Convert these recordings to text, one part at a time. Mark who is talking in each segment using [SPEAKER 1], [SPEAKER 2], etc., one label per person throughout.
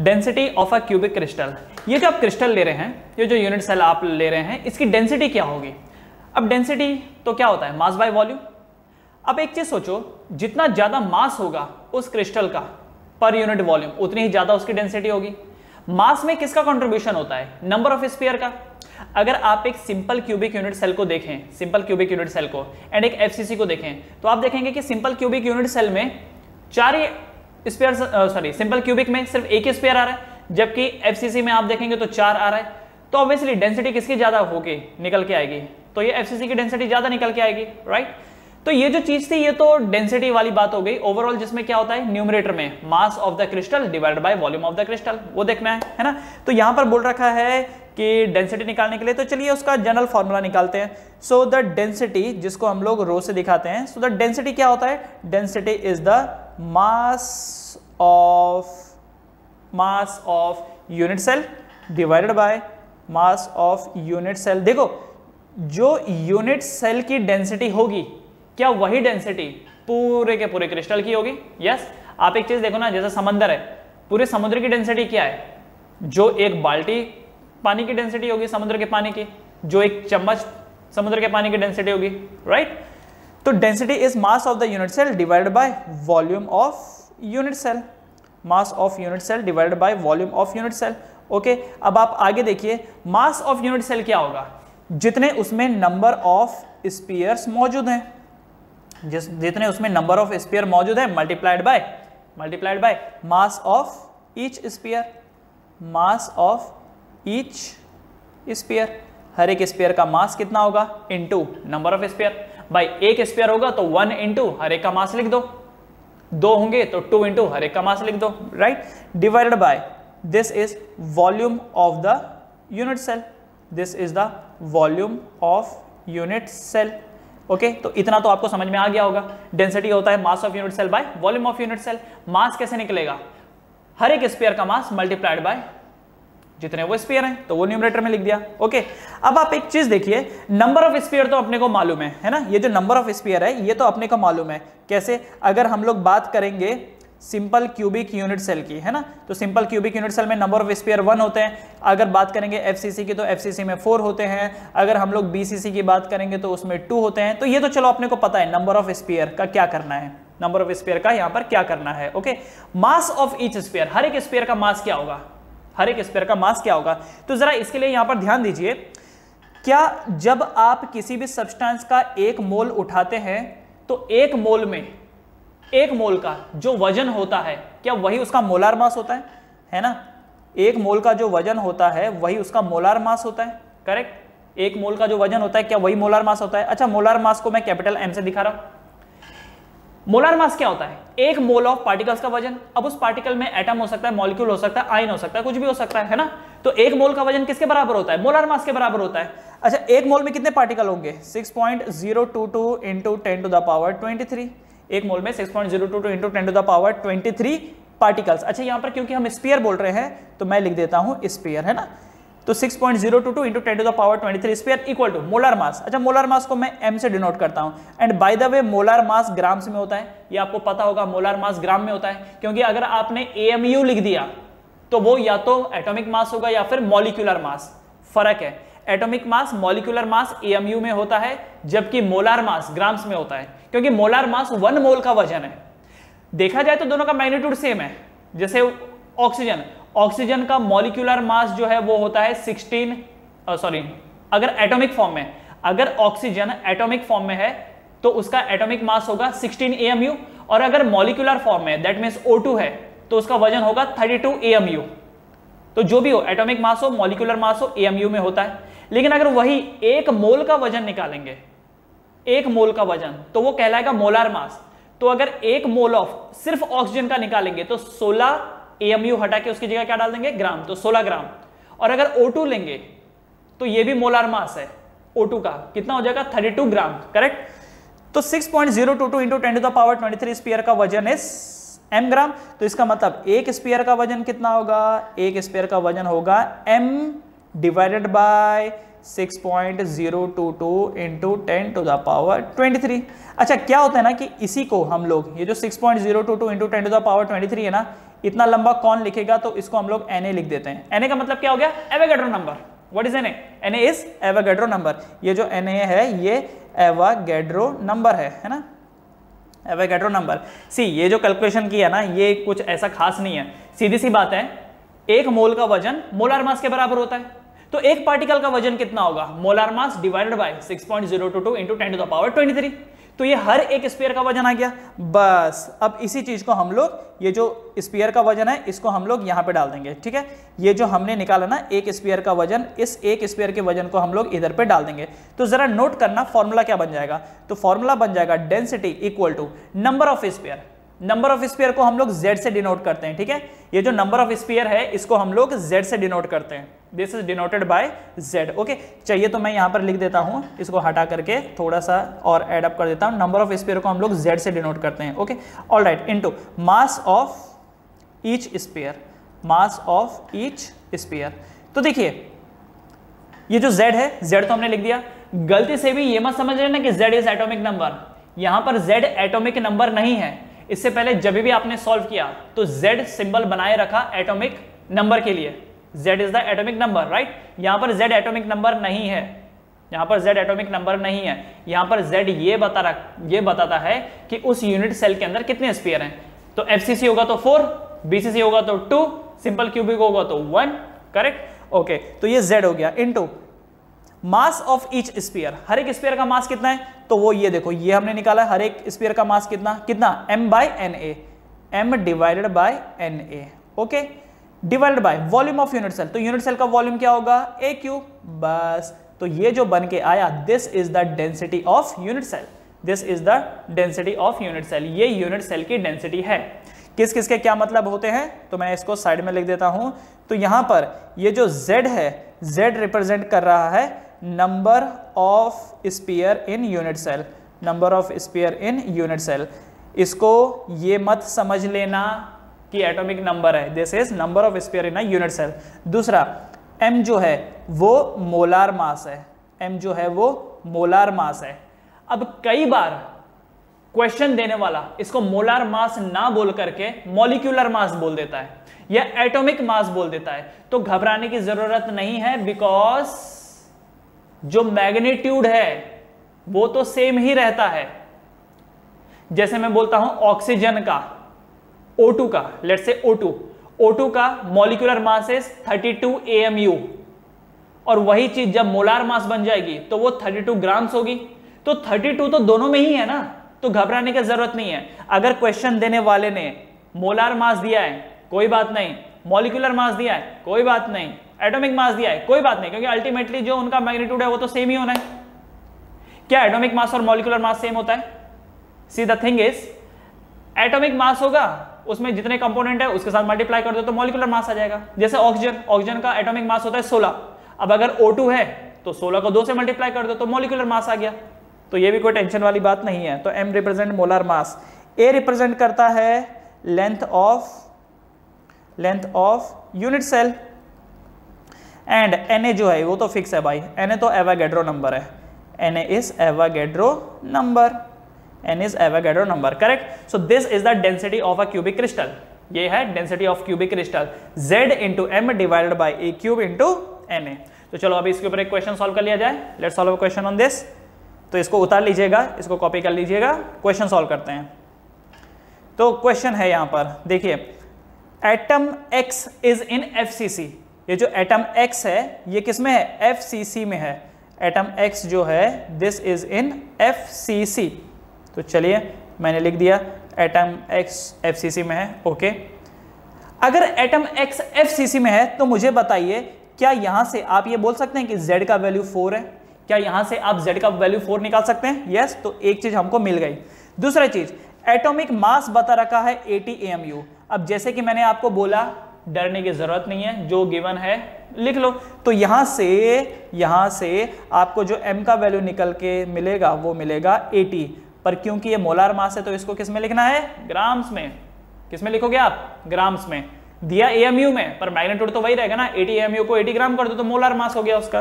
[SPEAKER 1] Density of a cubic crystal ये जो आप क्रिस्टल ले रहे हैं, ये जो यूनिट सेल आप ले रहे हैं, इसकी डेंसिटी क्या होगी? अब डेंसिटी तो क्या होता है? मास बाय वॉल्यूम अब एक चीज़ सोचो, जितना ज़्यादा मास होगा उस क्रिस्टल का पर यूनिट वॉल्यूम उतनी ही ज़्यादा उसकी डेंसिटी होगी। मास में किसका कंट्रीब्यूशन होता है? नंबर ऑफ़ स्पीयर का। अगर आप एक सिंपल क्यूबिक यूनिट सेल को देखें सिंपल क्यूबिक यूनिट सेल को एंड एक एफसीसी को देखें तो आप देखेंगे कि सिंपल क्यूबिक यूनिट सेल में चार स्पेयर सॉरी सिंपल क्यूबिक में सिर्फ़ एक ही स्पेयर आ रहा है, जबकि एफसीसी में आप देखेंगे तो चार आ रहा है। तो ऑब्वियसली डेंसिटी किसकी ज़्यादा होगी? निकल के आएगी। तो ये एफसीसी की डेंसिटी ज़्यादा निकल के आएगी राइट तो ये जो चीज़ थी, ये तो डेंसिटी वाली बात हो गई। ओवरऑल जिसमें क्या होता है? न्यूमरेटर में mass of the crystal divided by volume of the crystal वो देखना है है ना? तो यहाँ पर बोल रखा है कि डेंसिटी निकालने के लिए तो चलिए उसका जनरल फॉर्मूला निकालते हैं। सो द डेंसिटी जिसको हम लोग रो से दिखाते हैं सो द डेंसिटी क्या होता है? Density is the mass of mass of unit cell divided by mass of unit cell देखो, जो यूनिट सेल की डेंसिटी होगी, क्या वही डेंसिटी पूरे के पूरे क्रिस्टल की होगी? Yes yes? आप एक चीज़ देखो ना, जैसे समंदर है, पूरे समुद्र की डेंसिटी क्या है? जो एक बाल्टी पानी की डेंसिटी होगी समुद्र के पानी की, जो एक चम्मच समुद्र के पानी की डेंसिटी होगी राइट तो density is mass of the unit cell divided by volume of unit cell mass of unit cell divided by volume of unit cell okay अब आप आगे देखिए मास ऑफ़ यूनिट सेल क्या होगा? जितने उसमें नंबर ऑफ़ स्पीयर्स मौजूद हैं। जिस, जितने उसमें नंबर ऑफ़ स्पीयर मौजूद है multiplied by multiplied by mass of each sphere mass of each sphere हर एक स्पीयर का मास कितना होगा? इनटू नंबर ऑफ़ स्पीयर भाई, एक स्पीयर होगा तो वन इंटू हर एक का मास लिख दो। दो होंगे तो टू इंटू हर एक का मास लिख दो right divided by this is volume of the unit cell this is the volume of unit cell okay तो इतना तो आपको समझ में आ गया होगा। डेंसिटी होता है mass of unit cell by volume of unit cell mass कैसे निकलेगा? हर एक स्पेयर का मास मल्टीप्लाइड बाय जितने वो स्पीयर हैं तो वो न्यूमरेटर में लिख दिया। ओके अब आप एक चीज़ देखिए नंबर ऑफ़ स्पीयर तो अपने को मालूम है है ना? ये जो नंबर ऑफ़ स्पीयर है, ये तो अपने को मालूम है। कैसे? अगर हम लोग बात करेंगे सिंपल क्यूबिक यूनिट सेल की, है ना? तो सिंपल क्यूबिक यूनिट सेल में नंबर ऑफ़ स्पेयर वन होते हैं। अगर बात करेंगे एफसीसी की तो एफसीसी में फोर होते हैं। अगर हम लोग बीसीसी की बात करेंगे तो उसमें टू होते हैं। तो ये तो चलो अपने को पता है नंबर ऑफ़ स्पेयर का क्या करना है। नंबर ऑफ़ स्पेयर का यहाँ पर क्या करना है okay mass of each sphere हर एक स्पेयर का मास क्या होगा? हर एक स्पेयर का मास क्या होगा? तो जरा इसके लिए यहाँ पर ध्यान दीजिए, क्या जब आप किसी भी सब्सटेंस का एक मोल उठाते हैं तो एक मोल में, एक मोल का जो वज़न होता है, क्या वही उसका मोलार मास होता है? है ना? एक मोल का जो वज़न होता है, वही उसका मोलार मास होता है करेक्ट एक मोल का जो वज़न होता है, क्या वही मोलार मास होता है? अच्छा मोलार मास को मैं कैपिटल एम से दिखा रहा हूँ। मोलार मास क्या होता है? एक मोल ऑफ़ पार्टिकल्स का वज़न। अब उस पार्टिकल में एटम हो सकता है मॉलिक्यूल हो सकता है आइन हो सकता है, कुछ भी हो सकता है ना? तो एक मोल का वज़न किसके बराबर होता है? मोलार मास के बराबर होता है। अच्छा एक मोल में कितने पार्टिकल होंगे? 6.022 point zero two two into ten to the power twenty एक मोल में 6.022 point zero two two into ten to the power twenty particles अच्छा यहाँ पर क्योंकि हम स्पीयर बोल रहे हैं तो मैं लिख देता हूँ स्पीयर है ना? तो 6.022 point zero two two into ten to the power twenty three sphere equal to molar mass अच्छा मोलर मास को मैं एम से डिनोट करता हूँ. And by the way molar mass grams में होता है. ये आपको पता होगा मोलर मास ग्राम में होता है. क्योंकि अगर आपने एएमयू लिख दिया तो वो या तो एटॉमिक मास होगा या फिर मॉलिक्यूलर मास फ़र्क है. Atomic mass molecular mass AMU में होता है, जबकि मोलार मास ग्राम्स में होता है. क्योंकि मोलार मास वन मोल का वज़न है. देखा जाए तो दोनों का मैग्नीट्यूड सेम है. जैसे ऑक्सीजन ऑक्सीजन का मॉलिक्यूलर मास जो है वो होता है 16 सॉरी अगर एटॉमिक फॉर्म में, अगर ऑक्सीजन एटॉमिक फॉर्म में है तो उसका एटॉमिक मास होगा 16 एएमयू और अगर मॉलिक्यूलर फॉर्म में दैट मीन्स O2 है तो उसका वज़न होगा 32 एएमयू तो जो भी हो एटॉमिक मास हो मॉलिक्यूलर मास हो एएमयू में होता है। लेकिन अगर वही एक मोल का वज़न निकालेंगे, एक मोल का वज़न तो वो कहलाएगा मोलार मास तो अगर एक मोल ऑफ़ सिर्फ़ ऑक्सीजन का निकालेंगे तो 16 एएमयू हटा के उसकी जगह क्या डाल देंगे? ग्राम। तो 16 ग्राम। और अगर O2 लेंगे तो ये भी मोलार मास है O2 का। कितना हो जाएगा? 32 ग्राम। करेक्ट तो 6.022 point zero two two into ten to the power twenty sphere का वज़न इज़ एम ग्राम। तो इसका मतलब एक स्पीयर का वज़न कितना होगा? एक स्पीयर का वज़न होगा M divided by six point zero two two into ten to the power twenty three अच्छा क्या होता है ना कि इसी को हम लोग, ये जो six point zero two two into ten to the power twenty three है ना, इतना लंबा कौन लिखेगा तो इसको हम लोग NA लिख देते हैं। NA का मतलब क्या हो गया? Avogadro number what is N N is Avogadro number ये जो NA है, ये एवागेड्रो नंबर है है ना? एवेगेड्रो नंबर सी ये जो कैलकुलेशन किया ना, ये कुछ ऐसा खास नहीं है। सीधी सी बात है, एक मोल का वज़न मोलार मास के बराबर होता है। तो एक पार्टिकल का वज़न कितना होगा? Molar mass divided by 6.022 point zero two two into ten to the power twenty तो ये हर एक स्पेयर का वज़न आ गया। बस, अब इसी चीज़ को हम लोग, ये जो स्पेयर का वज़न है, इसको हम लोग यहाँ पे डाल देंगे, ठीक है? ये जो हमने निकाला ना, एक स्पेयर का वज़न, इस एक स्पेयर के वज़न को हम लोग इधर पे डाल देंगे। तो जरा नोट करना फॉर्मूला क्या बन जाएगा? तो फॉर्मूला बन जाएगा density equal to number of sphere number of sphere को हम लोग जेड से डिनोट करते हैं, ठीक है? ये जो नंबर ऑफ़ स्पेयर है, इसको हम लोग जेड से डिनोट करते हैं। This is denoted by z. Okay चाहिए तो मैं यहाँ पर लिख देता हूँ, इसको हटा करके थोड़ा सा और एड अप कर देता हूँ। नंबर ऑफ़ स्पेयर को हम लोग z से डिनोट करते हैं okay all right into mass of each sphere mass of each sphere तो देखिए, ये जो z है, z तो हमने लिख दिया। गलती से भी ये मत समझ लेना कि z इज़ एटॉमिक नंबर यहाँ पर z एटॉमिक नंबर नहीं है। इससे पहले जब भी आपने सॉल्व किया तो Z सिंबल बनाए रखा एटॉमिक नंबर के लिए। Z is the atomic number right यहाँ पर Z एटॉमिक नंबर नहीं है। यहाँ पर Z एटॉमिक नंबर नहीं है। यहाँ पर Z ये बता रहा ये बताता है कि उस यूनिट सेल के अंदर कितने स्पीयर हैं। तो एफसीसी होगा तो फोर बीसीसी होगा तो टू सिंपल क्यूबिक होगा तो वन करेक्ट ओके तो ये Z हो गया। Into mass of each sphere हर एक स्पीयर का मास कितना है? तो वो ये देखो, ये हमने निकाला है, हर एक स्पीयर का मास कितना? कितना? M by N A M divided by N A okay divided by volume of unit cell तो यूनिट सेल का वॉल्यूम क्या होगा? ए क्यू बस। तो ये जो बन के आया this is the density of unit cell this is the density of unit cell ये यूनिट सेल की डेंसिटी है। किस किस के क्या मतलब होते हैं? तो मैं इसको साइड में लिख देता हूँ। तो यहाँ पर ये जो z है, z रिप्रेजेंट कर रहा है number of sphere in unit cell number of sphere in unit cell इसको ये मत समझ लेना। कि एटॉमिक नंबर है. This is number of sphere in unit cell दूसरा एम जो है, वो मोलार मास है. एम जो है, वो मोलार मास है. अब कई बार क्वेश्चन देने वाला इसको मोलार मास ना बोल करके मॉलिक्यूलर मास बोल देता है या एटॉमिक मास बोल देता है. तो घबराने की ज़रूरत नहीं है बिकॉज़ जो मैग्नीट्यूड है, वो तो सेम ही रहता है. जैसे मैं बोलता हूँ ऑक्सीजन का O2 का लेट से O2 O2 का मॉलिक्यूलर मास इज़ 32 AMU और वही चीज़ जब मोलार मास बन जाएगी तो वो 32 ग्राम्स होगी। तो 32 तो दोनों में ही है ना? तो घबराने की ज़रूरत नहीं है। अगर क्वेश्चन देने वाले ने मोलार मास दिया है, कोई बात नहीं। मॉलिकुलर मास दिया है, कोई बात नहीं। एटॉमिक मास दिया है, कोई बात नहीं। क्योंकि अल्टीमेटली जो उनका मैग्नीट्यूड है, वो तो सेम ही होना है। क्या एटॉमिक मास और मॉलिकुलर मास सेम होता है? See the thing is atomic mass होगा उसमें जितने कंपोनेंट है, उसके साथ मल्टीप्लाई कर दो तो मॉलिकुलर मास आ जाएगा। जैसे ऑक्सीजन ऑक्सीजन का एटॉमिक मास होता है 16 अब अगर O2 है तो 16 को दो से मल्टीप्लाई कर दो तो मॉलिकुलर मास आ गया। तो ये भी कोई टेंशन वाली बात नहीं है। तो M represent molar mass A represent करता है length of length of unit cell and N जो है, वो तो फिक्स है भाई। एन तो एवागेड्रो नंबर है। N is Avogadro number N is Avogadro number correct so this is the density of a cubic crystal ये है density of cubic crystal z into M divided by A cube into N A तो चलो अभी इसके ऊपर एक question solve कर लिया जाए. Let solve question on this तो इसको उतार लीजिएगा, इसको कॉपी कर लीजिएगा. क्वेश्चन सॉल्व करते हैं. तो क्वेश्चन है यहाँ पर. देखिए atom X is in FCC ये जो एटम एक्स है, ये किसमें है एफसीसी में है. एटम एक्स जो है दिस इज़ इन एफसीसी तो चलिए, मैंने लिख दिया एटम एक्स एफ़ में है ओके अगर एटम एक्स एफ़ में है तो मुझे बताइए, क्या यहाँ से आप ये बोल सकते हैं कि जेड का वैल्यू फोर है? क्या यहाँ से आप जेड का वैल्यू फोर निकाल सकते हैं? यस तो एक चीज़ हमको मिल गई। दूसरा चीज़ एटॉमिक मास बता रखा है 80 एमयू अब जैसे कि मैंने आपको बोला, डरने की ज़रूरत नहीं है, जो गिवन है, लिख लो। तो यहाँ से यहाँ से आपको जो m का वैल्यू निकल के मिलेगा, वो मिलेगा 80 पर क्योंकि ये मोलार मास है तो इसको किसमें लिखना है? ग्राम्स में। किसमें लिखोगे आप? ग्राम्स में। दिया एएमयू में, पर मैग्नेट्यूड तो वही रहेगा ना 80 एएमयू को 80 ग्राम कर दो तो मोलार मास हो गया उसका।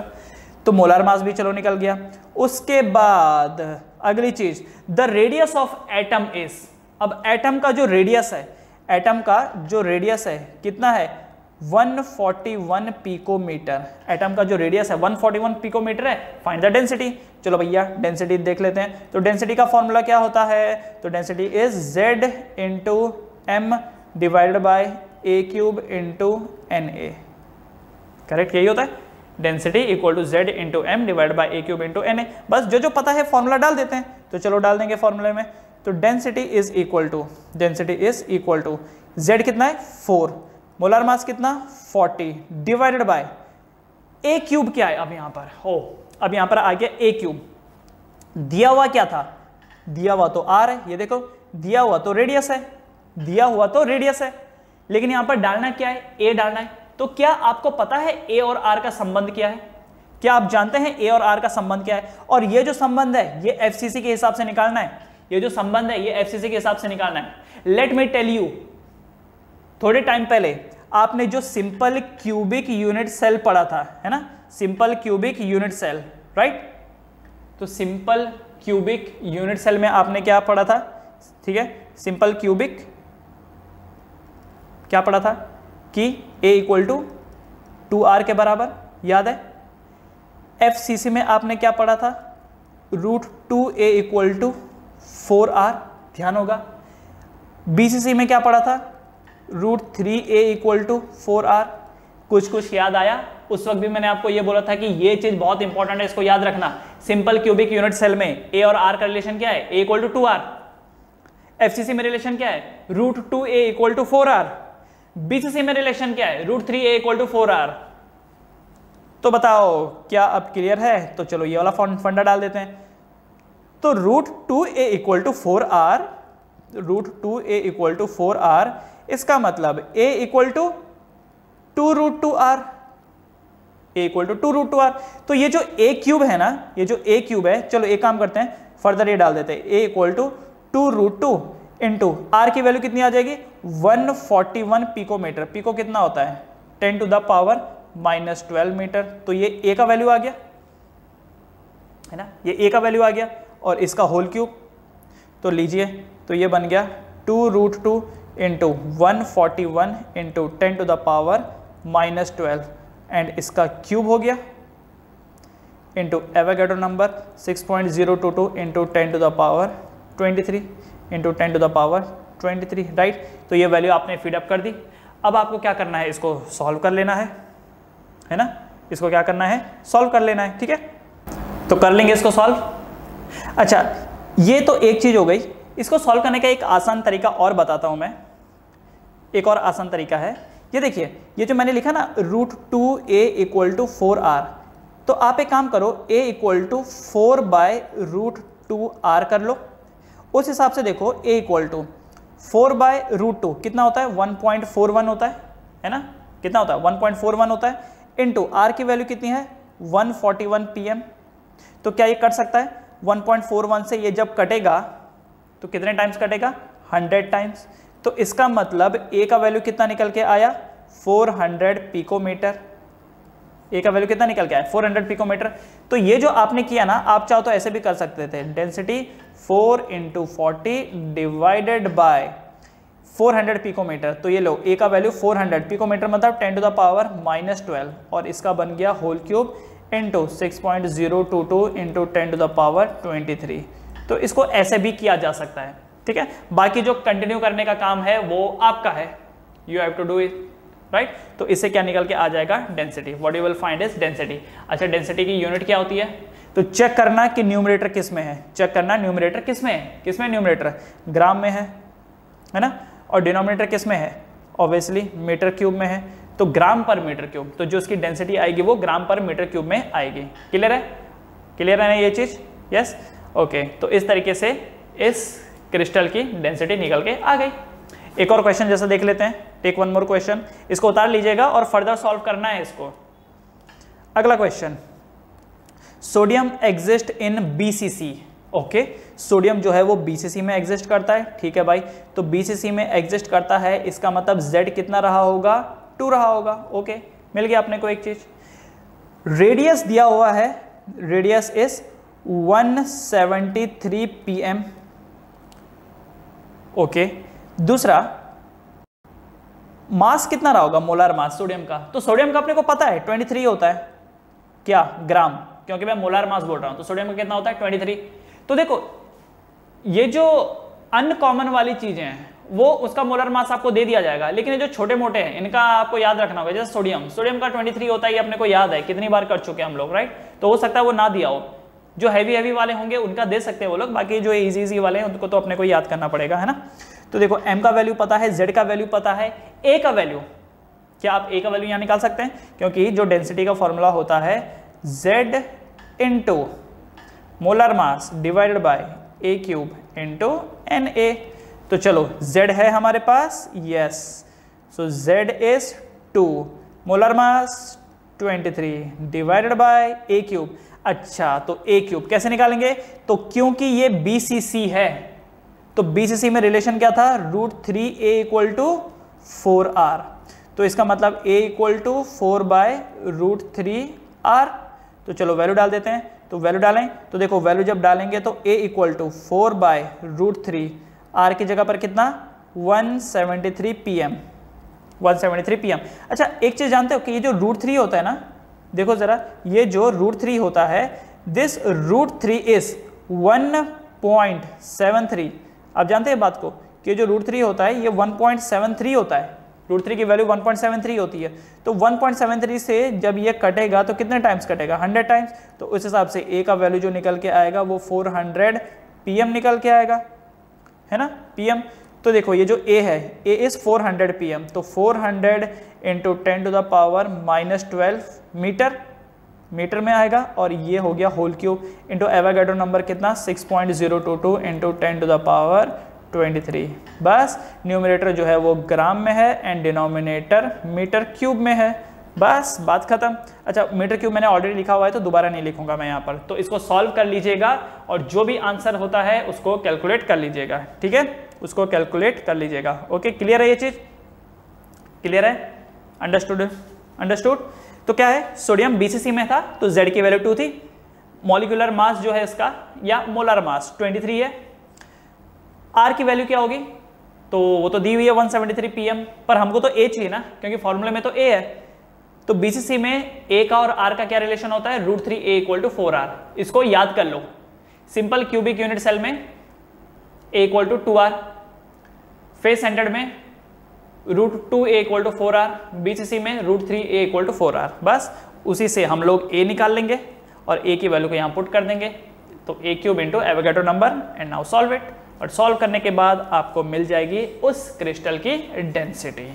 [SPEAKER 1] तो मोलार मास भी चलो निकल गया। उसके बाद, अगली चीज़ the radius of atom is अब एटम का जो रेडियस है एटम का जो रेडियस है, कितना है? 141 पिकोमीटर एटम का जो रेडियस है 141 पिकोमीटर है? फाइंड द डेंसिटी चलो भैया डेंसिटी देख लेते हैं। तो डेंसिटी का फॉर्मूला क्या होता है? तो density is z into M divide by A cube into N A correct यही होता है? Density equal to Z into M divide by A cube into N A बस जो जो पता है फॉर्मूला डाल देते हैं। तो चलो डाल देंगे फॉर्मूले में। तो density is equal to density is equal to Z कितना है? फोर मोलर मास कितना? 40 डिवाइडेड बाय ए क्यूब क्या है? अब यहाँ पर। हो अब यहाँ पर आ गया ए क्यूब। दिया हुआ क्या था? दिया हुआ तो आर है, ये देखो। दिया हुआ तो रेडियस है। दिया हुआ तो रेडियस है। लेकिन यहाँ पर डालना क्या है? ए डालना है। तो क्या आपको पता है ए और आर का संबंध क्या है? क्या आप जानते हैं ए और आर का संबंध क्या है? और ये जो संबंध है, ये एफसीसी के हिसाब से निकालना है। ये जो संबंध है, ये एफसीसी के हिसाब से निकालना है। लेट मी टेल यू थोड़े टाइम पहले आपने जो सिंपल क्यूबिक यूनिट सेल पढ़ा था, है ना? Simple cubic unit cell right तो सिंपल क्यूबिक यूनिट सेल में आपने क्या पढ़ा था? ठीक है? सिंपल क्यूबिक क्या पढ़ा था? कि a equal to two R के बराबर, याद है? एफ़ सी सी में आपने क्या पढ़ा था? Root two A equal to four R ध्यान होगा। बीसीसी में क्या पढ़ा था? Root three A equal to four R कुछ कुछ याद आया? उस वक्त भी मैंने आपको ये बोला था कि ये चीज़ बहुत इंपॉर्टेंट है, इसको याद रखना। सिंपल क्यूबिक यूनिट सेल में ए और आर का रिलेशन क्या है? A equal to two R FCC में रिलेशन क्या है? Root two A equal to four R BCC में रिलेशन क्या है? Root three A equal to four R तो बताओ, क्या अब क्लियर है? तो चलो ये वाला फंडा डाल देते हैं। तो root two A equal to four R root two A equal to four R इसका मतलब a equal to two root two R A equal to two root two R तो ये जो a क्यूब है ना, ये जो a क्यूब है, चलो एक काम करते हैं फर्दर ये डाल देते हैं, a equal to two root two into R की वैल्यू कितनी आ जाएगी? 141 पिकोमीटर पिको कितना होता है? 10 to the power minus twelve metre तो ये ए का वैल्यू आ गया, है ना? ये ए का वैल्यू आ गया और इसका होल क्यूब तो लीजिए तो ये बन गया two root two into one forty one into ten to the power minus twelve and इसका क्यूब हो गया into Avogadro number six point zero two two into ten to the power twenty three into ten to the power twenty three right तो ये value आपने फीडअप कर दी। अब आपको क्या करना है? इसको सॉल्व कर लेना है है ना? इसको क्या करना है? सॉल्व कर लेना है, ठीक है? तो कर लेंगे इसको सॉल्व अच्छा ये तो एक चीज़ हो गई। इसको सॉल्व करने का एक आसान तरीका और बताता हूँ मैं। एक और आसान तरीका है। ये देखिए, ये जो मैंने लिखा ना root two A equal to four R तो आप एक काम करो A equal to four by root two R कर लो। उस हिसाब से देखो A equal to four by root two कितना होता है? वन पॉइंट फोर वन होता है है ना? कितना होता है? वन पॉइंट फोर वन होता है। इंटू आर की वैल्यू कितनी है? One forty one P M तो क्या ये कट सकता है? वन पॉइंट फोर वन से ये जब कटेगा तो कितने टाइम्स कटेगा? हंड्रेड टाइम्स तो इसका मतलब ए का वैल्यू कितना निकल के आया? 400 पिकोमीटर। ए का वैल्यू कितना निकल के आया? 400 पिकोमीटर। तो ये जो आपने किया ना, आप चाहो तो ऐसे भी कर सकते थे। Density 4 into forty divided by 400 picometre. तो ये लो ए का वैल्यू 400 पिकोमीटर मतलब 10 to the power minus twelve और इसका बन गया whole cube into six point zero two two into ten to the power twenty three तो इसको ऐसे भी किया जा सकता है। ठीक है? बाकी जो कंटिन्यू करने का काम है, वो आपका है। You have to do it right तो इससे क्या निकल के आ जाएगा? Density what you will find is density अच्छा डेंसिटी की यूनिट क्या होती है? तो चेक करना कि न्यूमरेटर किसमें है। चेक करना न्यूमरेटर किसमें है? किसमें न्यूमरेटर ग्राम में है है ना? और डिनोमिनेटर किसमें है? ऑब्वियसली मीटर क्यूब में है। तो ग्राम पर मीटर क्यूब तो जो उसकी डेंसिटी आएगी, वो ग्राम पर मीटर क्यूब में आएगी। क्लियर है? क्लियर है ना ये चीज़? यस ओके तो इस तरीके से इस क्रिस्टल की डेंसिटी निकल के आ गई। एक और क्वेश्चन जैसा देख लेते हैं। टेक वन मोर क्वेश्चन इसको उतार लीजिएगा और फर्दर सॉल्व करना है इसको। अगला question sodium exist in BCC okay sodium जो है वो बीसीसी में एग्जिस्ट करता है। ठीक है भाई? तो बीसीसी में एग्जिस्ट करता है। इसका मतलब जेड कितना रहा होगा? टू रहा होगा। ओके मिल गया अपने को एक चीज़। रेडियस दिया हुआ है। रेडियस इज़ 173 पीएम ओके दूसरा मास कितना रहा होगा? मोलार मास सोडियम का। तो सोडियम का अपने को पता है? 23 होता है। क्या? ग्राम क्योंकि मैं मोलार मास बोल रहा हूँ तो सोडियम का कितना होता है? 23 तो देखो, ये जो अनकॉमन वाली चीज़ें हैं, वो उसका मोलर मास आपको दे दिया जाएगा। लेकिन ये जो छोटे मोटे हैं, इनका आपको याद रखना होगा। जैसे सोडियम सोडियम का 23 होता है, ये अपने को याद है। कितनी बार कर चुके हम लोग राइट तो हो सकता है वो ना दिया हो। जो हैवी हैवी वाले होंगे, उनका दे सकते हैं वो लोग। बाकी जो इजी इजी वाले हैं, उनको तो अपने को याद करना पड़ेगा, है ना? तो देखो एम का वैल्यू पता है जेड का वैल्यू पता है ए का वैल्यू क्या आप ए का वैल्यू यहाँ निकाल सकते हैं? क्योंकि जो डेंसिटी का फॉर्मूला होता है Z into molar mass divided by A cube into N A तो चलो जेड है हमारे पास yes so Z is two molar mass 23 divided by A cube अच्छा तो ए क्यूब कैसे निकालेंगे? तो क्योंकि ये BCC है तो BCC में रिलेशन क्या था? Root three A equal to four R तो इसका मतलब a equal to four by root three R तो चलो वैल्यू डाल देते हैं तो वैल्यू डालें तो देखो वैल्यू जब डालेंगे तो a equal to four by root three R की जगह पर कितना? 173 पीएम 173 पीएम अच्छा एक चीज़ जानते हो कि ये जो रूट थ्री होता है ना देखो जरा, ये जो रूट थ्री होता है दिस रूट थ्री इज़ 1.73 आप जानते हैं बात को? कि जो रूट थ्री होता है, ये 1.73 होता है। रूट थ्री की वैल्यू 1.73 होती है। तो 1.73 से जब ये कटेगा तो कितने टाइम्स कटेगा? 100 टाइम्स तो उस हिसाब से ए का वैल्यू जो निकल के आएगा, वो 400 पीएम निकल के आएगा। है ना? पीएम तो देखो, ये जो ए है ए इज़ 400 पीएम तो 400 hundred into ten to the power minus twelve metre metre में आएगा और ये हो गया whole cube into Avogadro number कितना? 6.022 point zero two two into ten to the power 23 बस न्यूमिनेटर जो है वो ग्राम में है एंड डिनोमिनेटर मीटर क्यूब में है। बस, बात खत्म। अच्छा मीटर क्यूब मैंने ऑलरेडी लिखा हुआ है तो दोबारा नहीं लिखूँगा मैं यहाँ पर। तो इसको सॉल्व कर लीजिएगा और जो भी आंसर होता है उसको कैलकुलेट कर लीजिएगा। ठीक है? उसको कैलकुलेट कर लीजिएगा। ओके क्लियर है ये चीज़? क्लियर है? अंडरस्टूड अंडरस्टूड तो क्या है? सोडियम बीसीसी में था तो जेड की वैल्यू टू थी। मॉलिकुलर मास जो है इसका, या मोलर मास 23 है। आर की वैल्यू क्या होगी? तो वो तो दी हुई है 173 पीएम पर हमको तो ए चाहिए ना, क्योंकि फॉर्मूले में तो ए है। तो बीसीसी में ए का और आर का क्या रिलेशन होता है? Root three A equal to four R इसको याद कर लो। सिंपल क्यूबिक यूनिट सेल में A equal to two R face centred में root two A equal to four R, BCC में root three A equal to four R. बस, उसी से हम लोग ए निकाल लेंगे और ए की वैल्यू को यहाँ पुट कर देंगे। तो A cube into Avogadro number and now solve it और सॉल्व करने के बाद आपको मिल जाएगी उस क्रिस्टल की डेंसिटी।